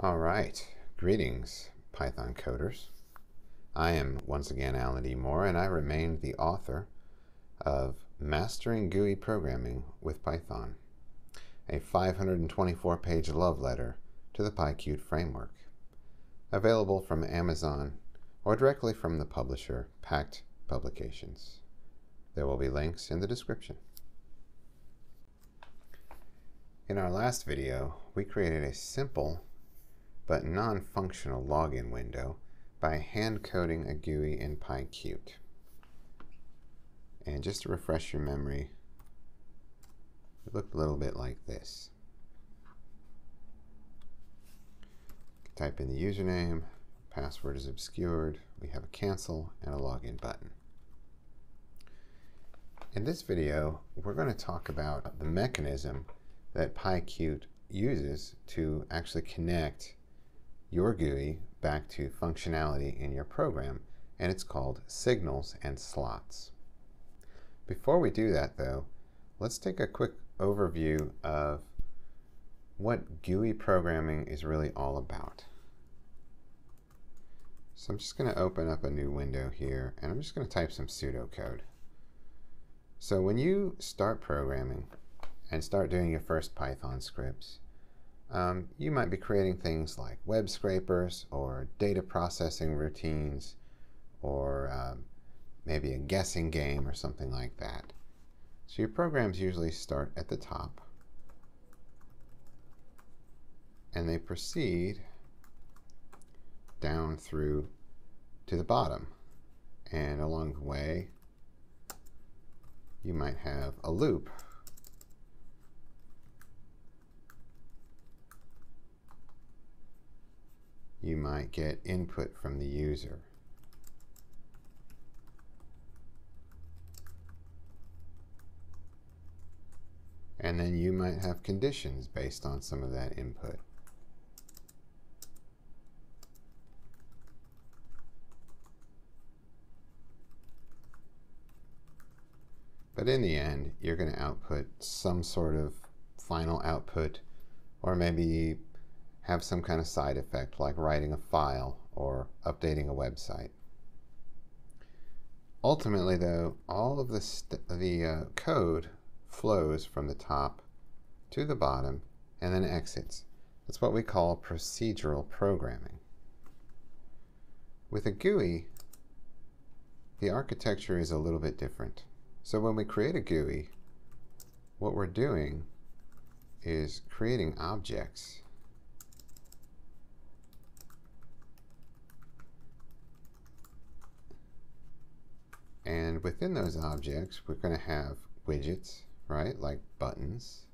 All right, greetings, Python coders. I am once again Alan E. Moore, and I remain the author of Mastering GUI Programming with Python, a 524-page love letter to the PyQt framework, available from Amazon or directly from the publisher, Packt Publications. There will be links in the description. In our last video, we created a simple but non-functional login window by hand coding a GUI in PyQt. And just to refresh your memory, it looked a little bit like this. Type in the username, password is obscured, we have a cancel and a login button. In this video, we're going to talk about the mechanism that PyQt uses to actually connect your GUI back to functionality in your program, and it's called signals and slots. Before we do that, though, let's take a quick overview of what GUI programming is really all about. So I'm just going to open up a new window here, and I'm just going to type some pseudocode. So when you start programming and start doing your first Python scripts, um, you might be creating things like web scrapers or data processing routines or um, maybe a guessing game or something like that. So your programs usually start at the top and they proceed down through to the bottom. And along the way, you might have a loop you might get input from the user. And then you might have conditions based on some of that input. But in the end, you're going to output some sort of final output or maybe have some kind of side effect like writing a file or updating a website. Ultimately, though, all of the, the uh, code flows from the top to the bottom and then exits. That's what we call procedural programming. With a GUI, the architecture is a little bit different. So when we create a GUI, what we're doing is creating objects And within those objects, we're going to have widgets, right, like buttons.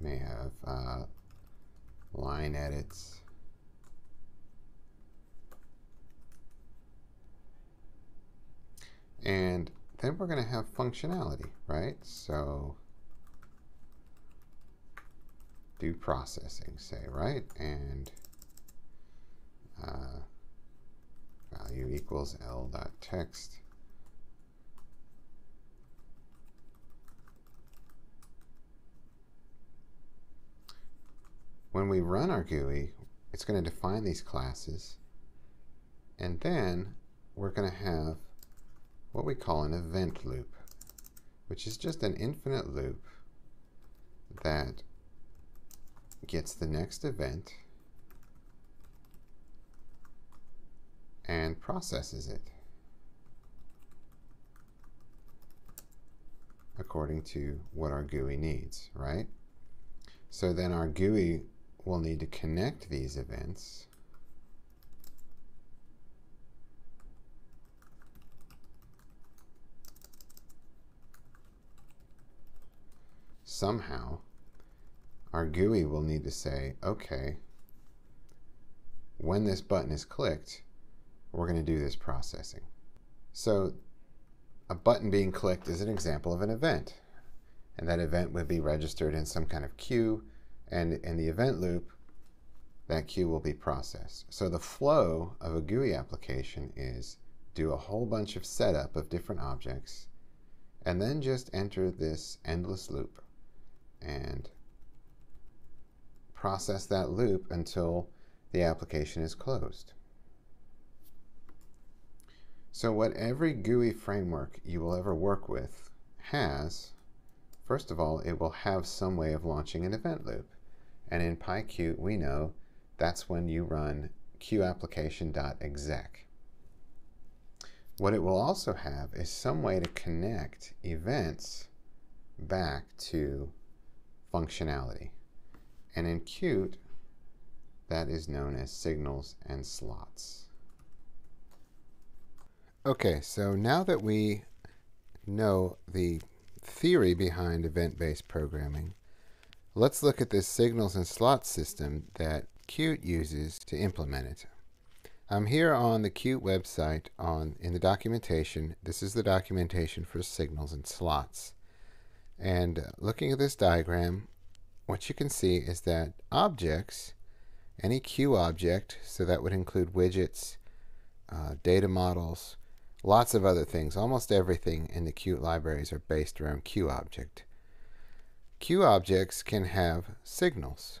We may have uh, line edits. And then we're going to have functionality, right? So do processing, say, right? And uh, value equals L dot text. When we run our GUI, it's going to define these classes, and then we're going to have what we call an event loop, which is just an infinite loop that gets the next event and processes it according to what our GUI needs, right? So then our GUI will need to connect these events somehow our GUI will need to say, okay, when this button is clicked, we're going to do this processing. So a button being clicked is an example of an event. And that event would be registered in some kind of queue. And in the event loop, that queue will be processed. So the flow of a GUI application is do a whole bunch of setup of different objects, and then just enter this endless loop. And process that loop until the application is closed. So what every GUI framework you will ever work with has, first of all, it will have some way of launching an event loop. And in PyQt, we know that's when you run qapplication.exec. What it will also have is some way to connect events back to functionality. And in Qt, that is known as signals and slots. Okay, so now that we know the theory behind event-based programming, let's look at this signals and slots system that Qt uses to implement it. I'm here on the Qt website on in the documentation. This is the documentation for signals and slots. And uh, looking at this diagram, what you can see is that objects, any Q object, so that would include widgets, uh, data models, lots of other things. Almost everything in the Qt libraries are based around Q object. Q objects can have signals.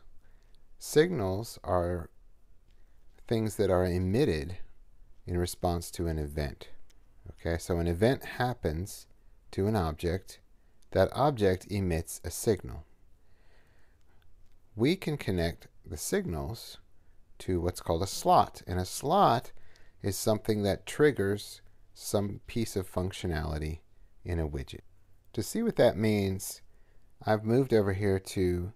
Signals are things that are emitted in response to an event. Okay, so an event happens to an object. That object emits a signal. We can connect the signals to what's called a slot. And a slot is something that triggers some piece of functionality in a widget. To see what that means, I've moved over here to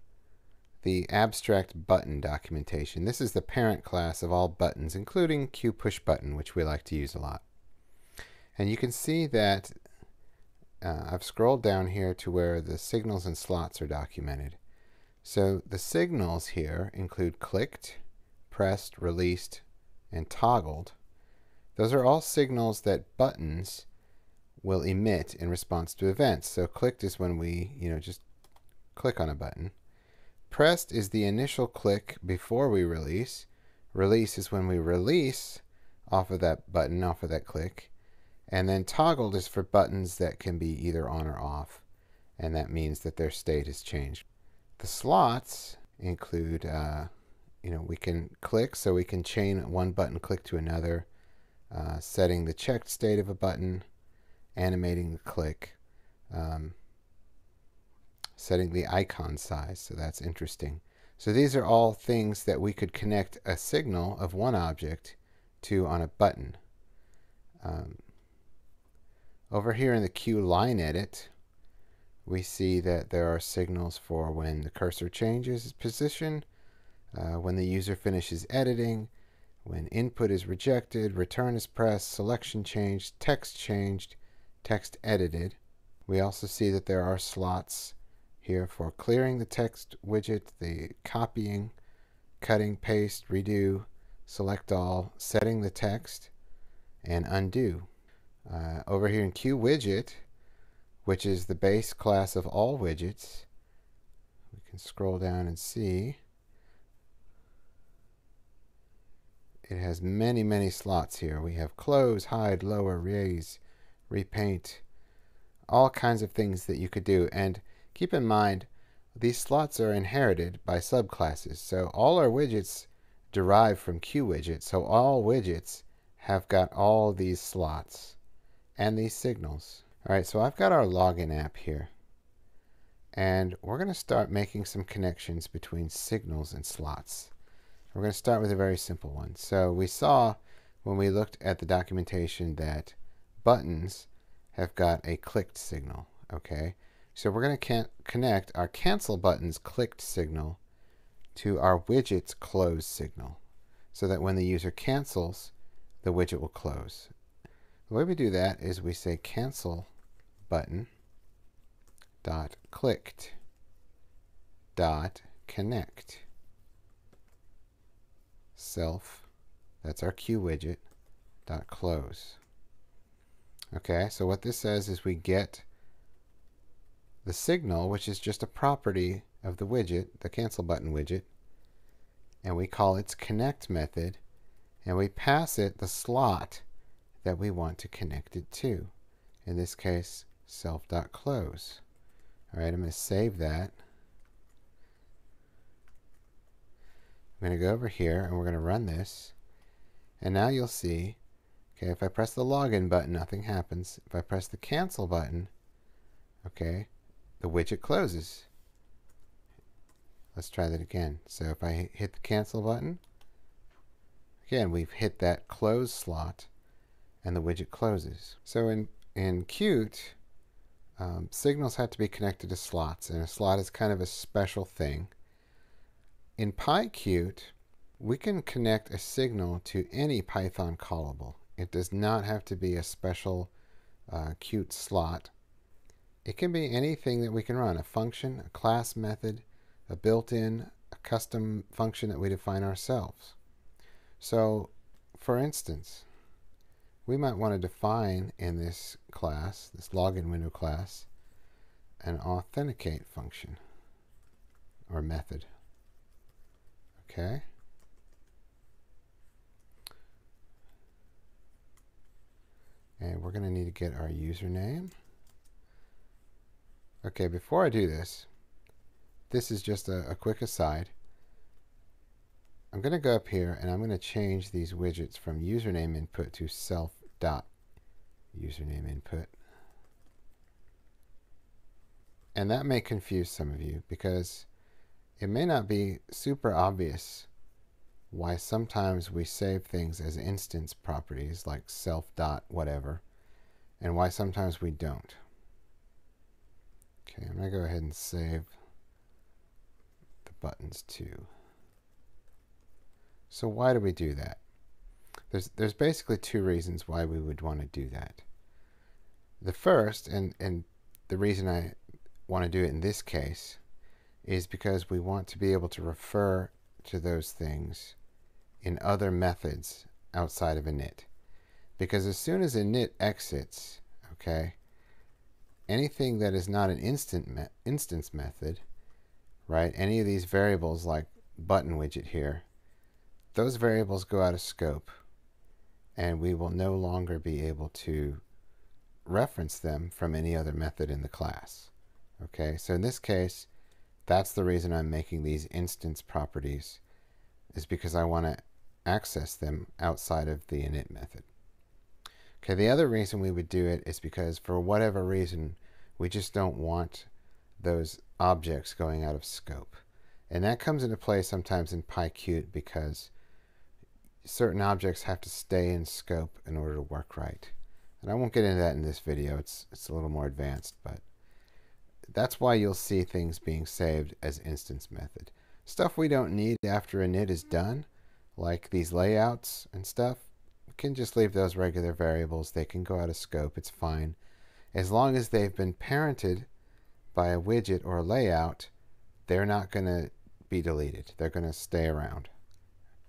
the abstract button documentation. This is the parent class of all buttons, including QPushButton, which we like to use a lot. And you can see that uh, I've scrolled down here to where the signals and slots are documented. So the signals here include clicked, pressed, released, and toggled. Those are all signals that buttons will emit in response to events. So clicked is when we, you know, just click on a button. Pressed is the initial click before we release. Release is when we release off of that button, off of that click. And then toggled is for buttons that can be either on or off. And that means that their state has changed. The slots include, uh, you know, we can click so we can chain one button click to another, uh, setting the checked state of a button, animating the click. Um, setting the icon size. So that's interesting. So these are all things that we could connect a signal of one object to on a button. Um, over here in the Q line edit, we see that there are signals for when the cursor changes its position, uh, when the user finishes editing, when input is rejected, return is pressed, selection changed, text changed, text edited. We also see that there are slots here for clearing the text widget, the copying, cutting, paste, redo, select all, setting the text, and undo. Uh, over here in QWidget, which is the base class of all widgets, we can scroll down and see it has many, many slots here. We have close, hide, lower, raise, repaint, all kinds of things that you could do. And Keep in mind, these slots are inherited by subclasses. So all our widgets derive from QWidget. So all widgets have got all these slots and these signals. All right, so I've got our login app here. And we're going to start making some connections between signals and slots. We're going to start with a very simple one. So we saw when we looked at the documentation that buttons have got a clicked signal. Okay, so we're going to connect our cancel button's clicked signal to our widget's close signal so that when the user cancels, the widget will close. The way we do that is we say cancel button dot clicked dot connect self that's our Q widget dot close okay so what this says is we get the signal, which is just a property of the widget, the cancel button widget, and we call its connect method, and we pass it the slot that we want to connect it to. In this case, self.close. All right, I'm going to save that. I'm going to go over here and we're going to run this. And now you'll see, okay, if I press the login button, nothing happens. If I press the cancel button, okay, the widget closes. Let's try that again. So if I hit the cancel button, again, we've hit that close slot and the widget closes. So in, in Qt, um, signals have to be connected to slots, and a slot is kind of a special thing. In PyQt, we can connect a signal to any Python callable. It does not have to be a special uh, Qt slot. It can be anything that we can run, a function, a class method, a built-in, a custom function that we define ourselves. So, for instance, we might want to define in this class, this login window class, an authenticate function or method. Okay. And we're going to need to get our username. Okay, before I do this, this is just a, a quick aside. I'm going to go up here and I'm going to change these widgets from username input to self dot username input. And that may confuse some of you because it may not be super obvious why sometimes we save things as instance properties like self dot whatever and why sometimes we don't. Okay, I'm going to go ahead and save the buttons too. So why do we do that? There's, there's basically two reasons why we would want to do that. The first, and, and the reason I want to do it in this case, is because we want to be able to refer to those things in other methods outside of init. Because as soon as init exits, okay, anything that is not an instant me instance method, right, any of these variables like button widget here, those variables go out of scope and we will no longer be able to reference them from any other method in the class. Okay, so in this case, that's the reason I'm making these instance properties is because I want to access them outside of the init method. Okay, the other reason we would do it is because for whatever reason, we just don't want those objects going out of scope. And that comes into play sometimes in PyQt because certain objects have to stay in scope in order to work right. And I won't get into that in this video. It's, it's a little more advanced, but that's why you'll see things being saved as instance method. Stuff we don't need after a init is done, like these layouts and stuff, we can just leave those regular variables. They can go out of scope. It's fine. As long as they've been parented by a widget or a layout, they're not going to be deleted. They're going to stay around.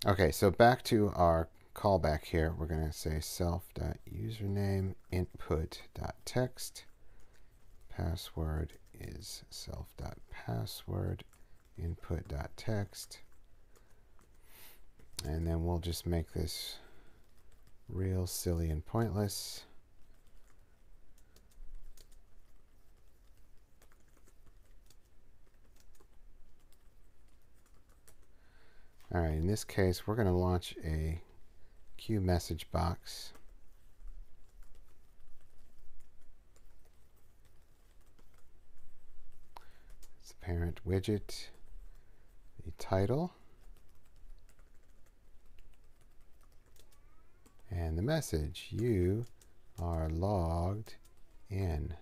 Okay, so back to our callback here. We're going to say self.username input.text. Password is self.password input.text. And then we'll just make this real silly and pointless. All right, in this case, we're going to launch a Q message box. Parent widget, the title, and the message. You are logged in.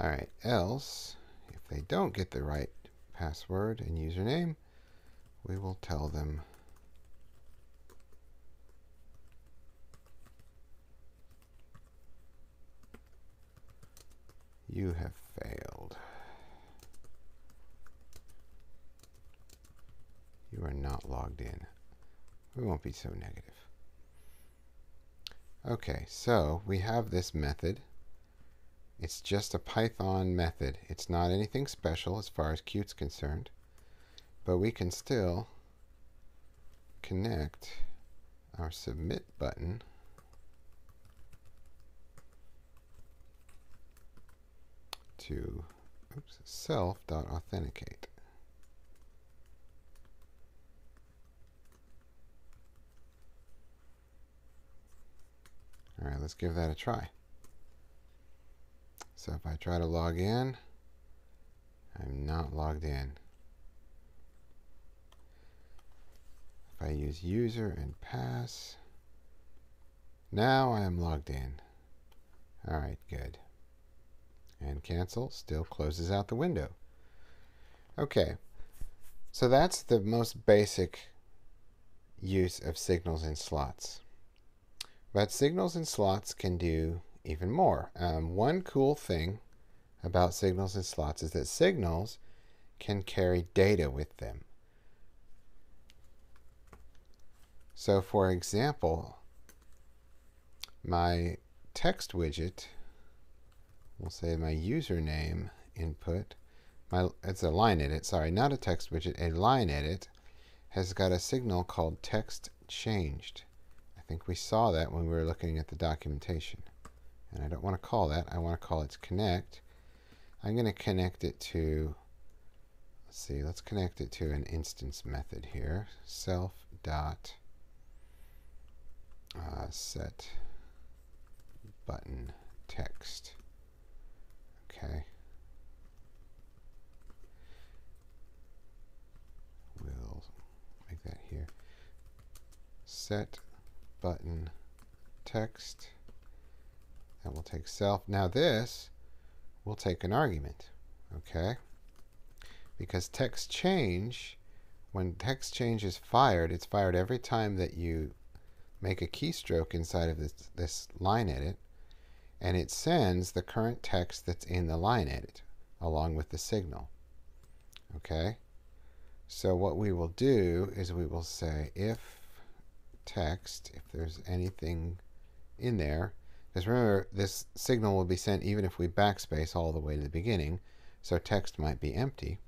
All right, else if they don't get the right password and username, we will tell them you have failed. You are not logged in. We won't be so negative. Okay, so we have this method it's just a Python method. It's not anything special as far as Qt's concerned. But we can still connect our submit button to oops, self.authenticate. All right, let's give that a try. So if I try to log in, I'm not logged in. If I use user and pass, now I am logged in. All right, good. And cancel still closes out the window. Okay, so that's the most basic use of signals and slots. But signals and slots can do even more. Um, one cool thing about signals and slots is that signals can carry data with them. So for example, my text widget, we'll say my username input, my it's a line edit, sorry, not a text widget, a line edit has got a signal called text changed. I think we saw that when we were looking at the documentation. And I don't want to call that. I want to call it connect. I'm going to connect it to, let's see, let's connect it to an instance method here. Self dot uh, set button text. Okay. We'll make that here. Set button text. That will take self. Now this will take an argument. Okay? Because text change, when text change is fired, it's fired every time that you make a keystroke inside of this, this line edit, and it sends the current text that's in the line edit along with the signal. Okay? So what we will do is we will say if text, if there's anything in there, because remember, this signal will be sent even if we backspace all the way to the beginning, so text might be empty.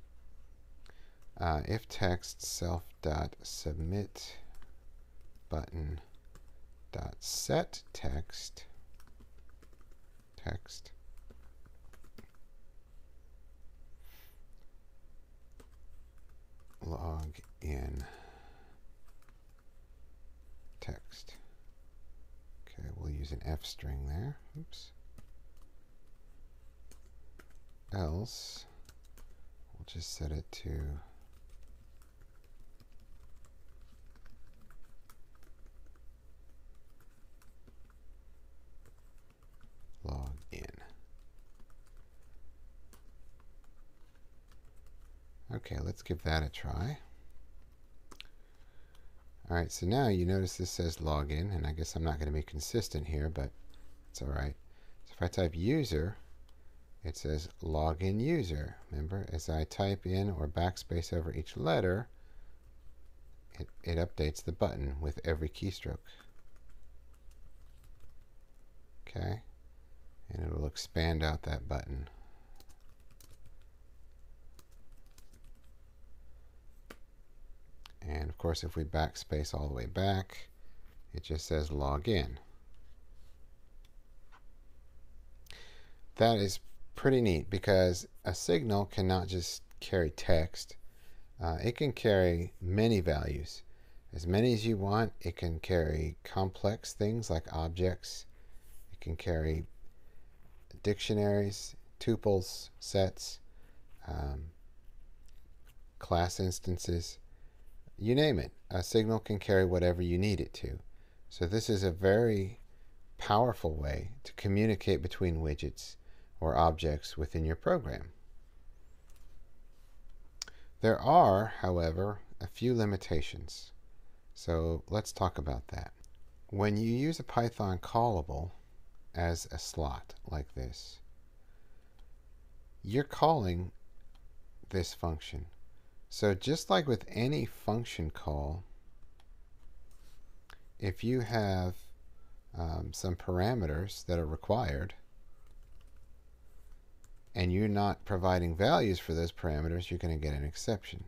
Uh, if text self dot submit button dot set text text log in text. Okay, we'll use an F string there. Oops. Else, we'll just set it to log in. Okay, let's give that a try. All right, so now you notice this says login, and I guess I'm not going to be consistent here, but it's all right. So if I type user, it says login user. Remember, as I type in or backspace over each letter, it, it updates the button with every keystroke. Okay, and it will expand out that button. And of course, if we backspace all the way back, it just says log in. That is pretty neat because a signal cannot just carry text. Uh, it can carry many values. As many as you want. It can carry complex things like objects. It can carry dictionaries, tuples, sets, um, class instances you name it. A signal can carry whatever you need it to. So this is a very powerful way to communicate between widgets or objects within your program. There are, however, a few limitations. So let's talk about that. When you use a Python callable as a slot like this, you're calling this function so just like with any function call, if you have um, some parameters that are required, and you're not providing values for those parameters, you're going to get an exception.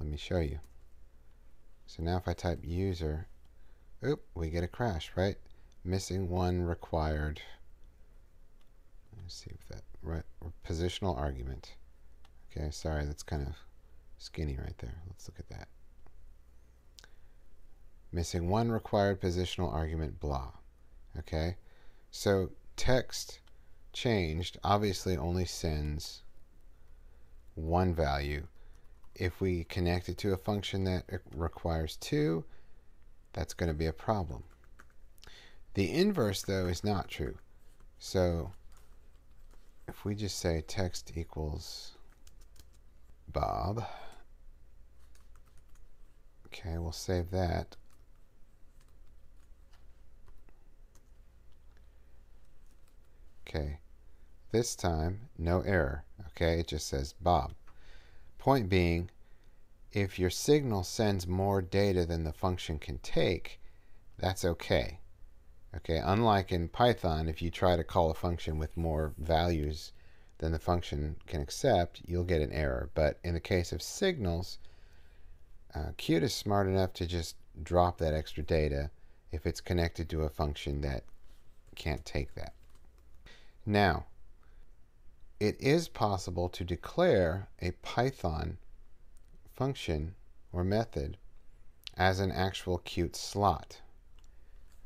Let me show you. So now if I type user, oop, we get a crash, right? Missing one required. Let's see if that right positional argument. Okay, sorry, that's kind of skinny right there. Let's look at that. Missing one required positional argument, blah. Okay, so text changed obviously only sends one value. If we connect it to a function that requires two, that's going to be a problem. The inverse, though, is not true. So if we just say text equals Bob, okay, we'll save that. Okay, this time, no error. Okay, it just says Bob. Point being, if your signal sends more data than the function can take, that's okay. Okay, unlike in Python, if you try to call a function with more values than the function can accept, you'll get an error. But in the case of signals, uh, Qt is smart enough to just drop that extra data if it's connected to a function that can't take that. Now, it is possible to declare a Python function or method as an actual Qt slot.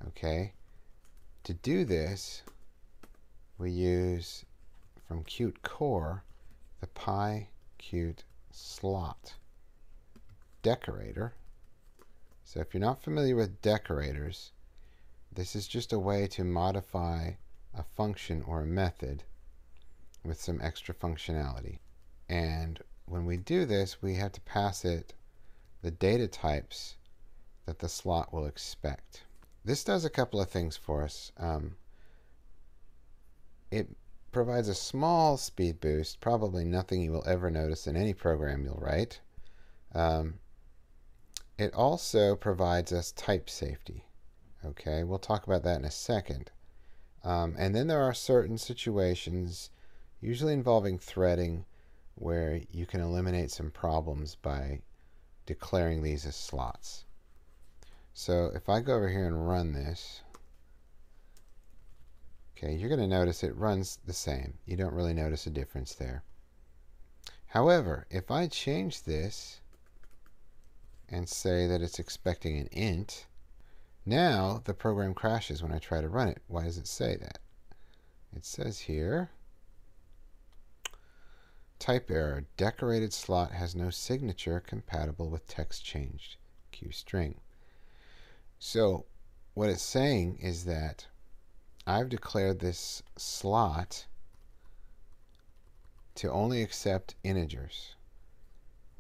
Okay, to do this, we use from Qt core the PyQt slot decorator. So if you're not familiar with decorators, this is just a way to modify a function or a method with some extra functionality. And when we do this, we have to pass it the data types that the slot will expect. This does a couple of things for us. Um, it provides a small speed boost, probably nothing you will ever notice in any program you'll write. Um, it also provides us type safety. Okay, we'll talk about that in a second. Um, and then there are certain situations, usually involving threading, where you can eliminate some problems by declaring these as slots. So if I go over here and run this, okay, you're going to notice it runs the same. You don't really notice a difference there. However, if I change this and say that it's expecting an int, now the program crashes when I try to run it. Why does it say that? It says here, type error, decorated slot has no signature compatible with text changed, QString. So what it's saying is that I've declared this slot to only accept integers.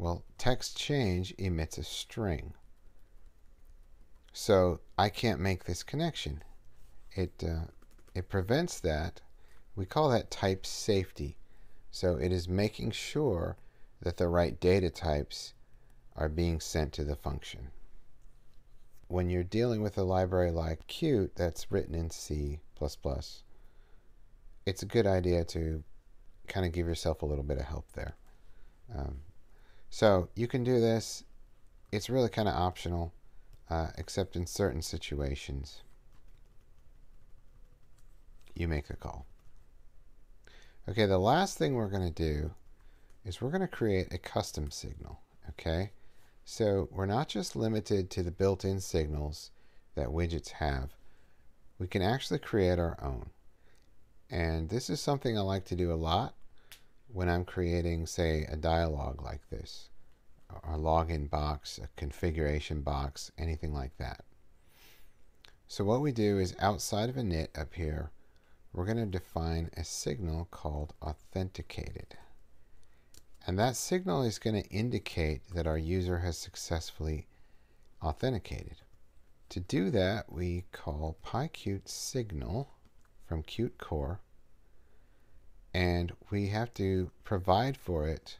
Well, text change emits a string. So I can't make this connection. It, uh, it prevents that. We call that type safety. So it is making sure that the right data types are being sent to the function when you're dealing with a library like Qt that's written in C++, it's a good idea to kind of give yourself a little bit of help there. Um, so you can do this. It's really kind of optional, uh, except in certain situations. You make the call. Okay, the last thing we're going to do is we're going to create a custom signal. Okay, so we're not just limited to the built-in signals that widgets have. We can actually create our own. And this is something I like to do a lot when I'm creating, say, a dialog like this, or a login box, a configuration box, anything like that. So what we do is outside of init up here, we're going to define a signal called authenticated. And that signal is going to indicate that our user has successfully authenticated. To do that, we call PyQt signal from Qt core, and we have to provide for it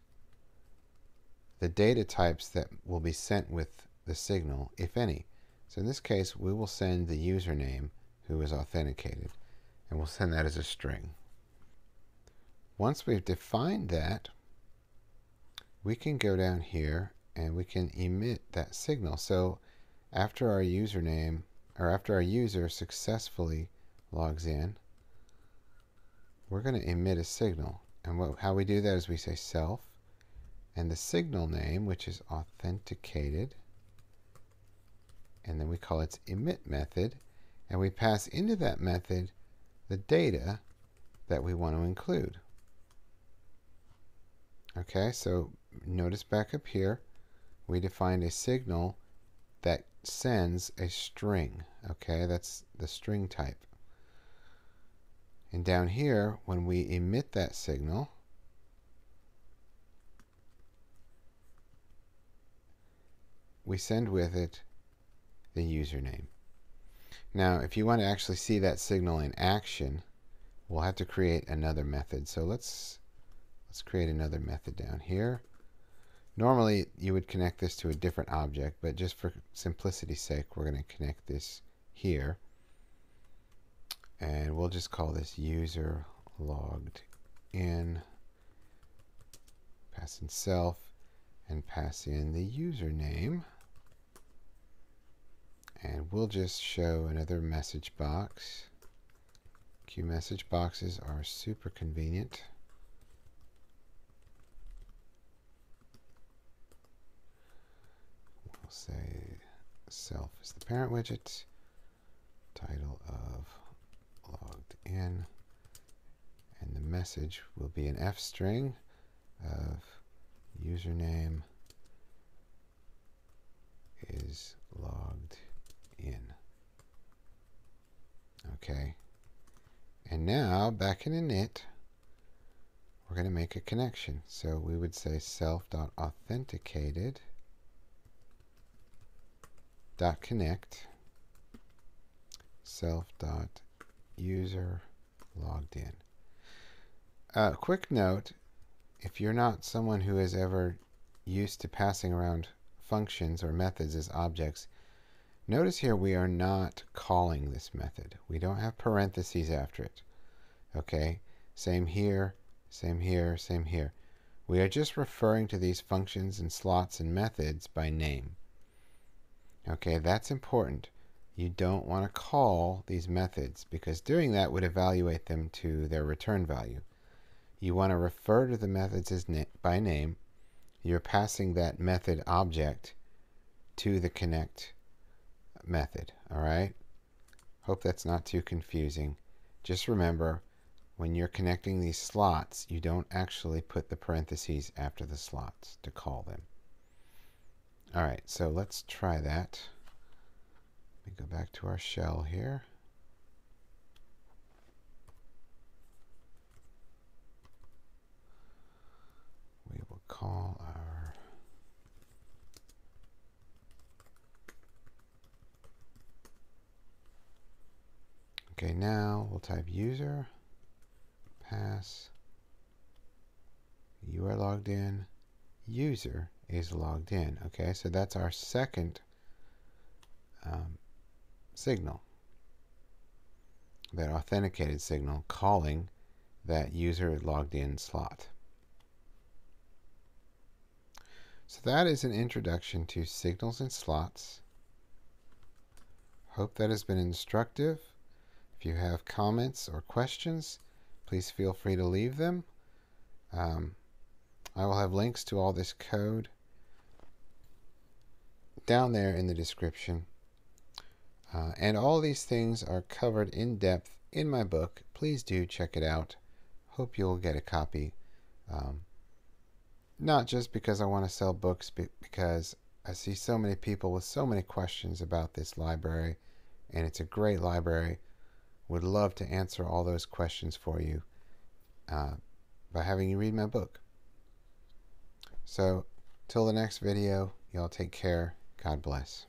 the data types that will be sent with the signal, if any. So in this case, we will send the username who is authenticated, and we'll send that as a string. Once we've defined that, we can go down here and we can emit that signal. So after our username or after our user successfully logs in, we're going to emit a signal. And what, how we do that is we say self and the signal name, which is authenticated, and then we call its emit method, and we pass into that method the data that we want to include. Okay, so notice back up here, we defined a signal that sends a string. Okay, that's the string type. And down here, when we emit that signal, we send with it the username. Now, if you want to actually see that signal in action, we'll have to create another method. So let's let's create another method down here. Normally, you would connect this to a different object, but just for simplicity's sake, we're going to connect this here. And we'll just call this user logged in, pass in self, and pass in the username. And we'll just show another message box. Q message boxes are super convenient. We'll say self is the parent widget, title of logged in, and the message will be an F string of username is logged in. Okay. And now, back in init, we're going to make a connection. So we would say self.authenticated dot connect self dot user logged in. A uh, quick note, if you're not someone who is ever used to passing around functions or methods as objects, Notice here we are not calling this method. We don't have parentheses after it. Okay, same here, same here, same here. We are just referring to these functions and slots and methods by name. Okay, that's important. You don't want to call these methods because doing that would evaluate them to their return value. You want to refer to the methods as na by name. You're passing that method object to the connect method, all right? Hope that's not too confusing. Just remember, when you're connecting these slots, you don't actually put the parentheses after the slots to call them. All right, so let's try that. Let me go back to our shell here. We will call our Okay, now we'll type user, pass, you are logged in, user is logged in. Okay, so that's our second um, signal, that authenticated signal calling that user logged in slot. So that is an introduction to signals and slots. Hope that has been instructive. If you have comments or questions, please feel free to leave them. Um, I will have links to all this code down there in the description. Uh, and all these things are covered in depth in my book. Please do check it out. Hope you'll get a copy. Um, not just because I want to sell books, but because I see so many people with so many questions about this library, and it's a great library would love to answer all those questions for you uh, by having you read my book. So, till the next video, y'all take care. God bless.